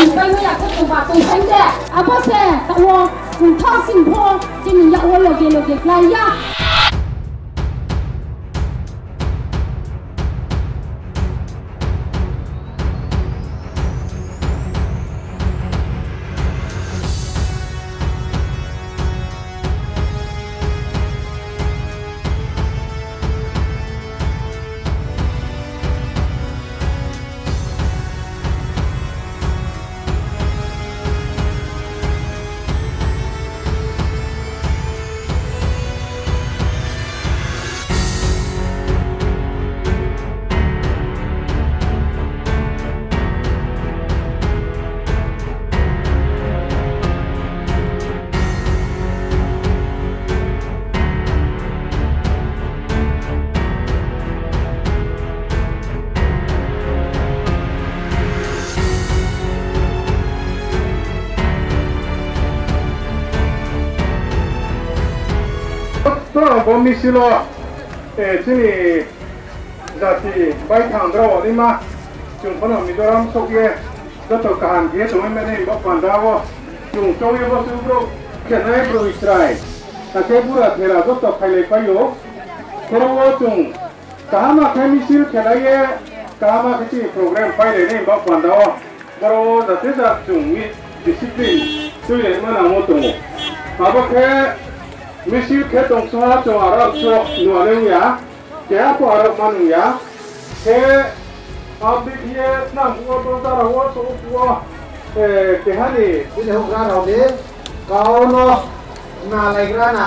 mình bay mới là cái tụng bà tụng thánh à bác xe tạo wo lại 这我们修了，呃，这里就是白糖的我的嘛，就可能米多兰说的，这都干的，从没那个管到我，就周一我修不，现在不一来，那这不了，这了，这都开来快哟，可能我从，干嘛开米修起来也，干嘛这些 program 快来那个管到我，可能我这这从米 discipline 修来嘛那么多，那不开。misiu ke tong soha to arab so nuane ya ke apo arab manu ya ke abdi ye nam ko to tara ho so ko eh ke hani din ho ga ra de ka no na lai ra na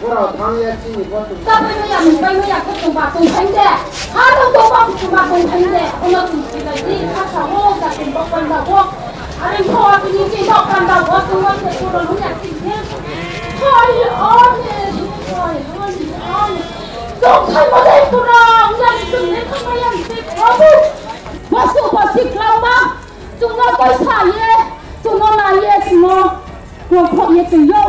ko ra thang ya chi ni ko tu ta ba ya mi ba ya ko tu ba tu sen de ha to ko ba tu ba Yok kalmadı Turan. Yaşım ne kamayan tek abu. Basu basik lama. Tunga koy saye. Tunga na ye tunga. Ko ko ye tu yo.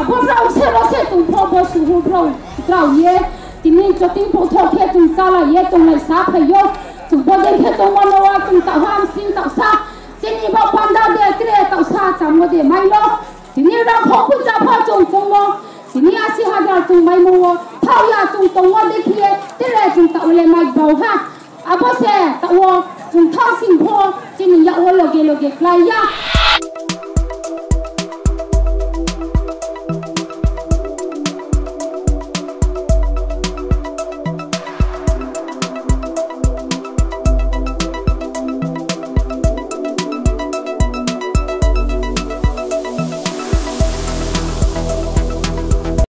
Abo rau se ro se tu po bo su hu rau. Rau ye. Tini cho tin po tho ke tung sa la ye tung lai sa phe yo. Tu bo ye ke tung wa no wa tung ta ham sin ta sa. Tini ba panda de kre ni a si hajar tung mai mo thao ya tung tong wa de khie te le tung ta le mai bo ha. A bo se ta wo tung thao sin pho chin ya wo lo ge lo ge klai ya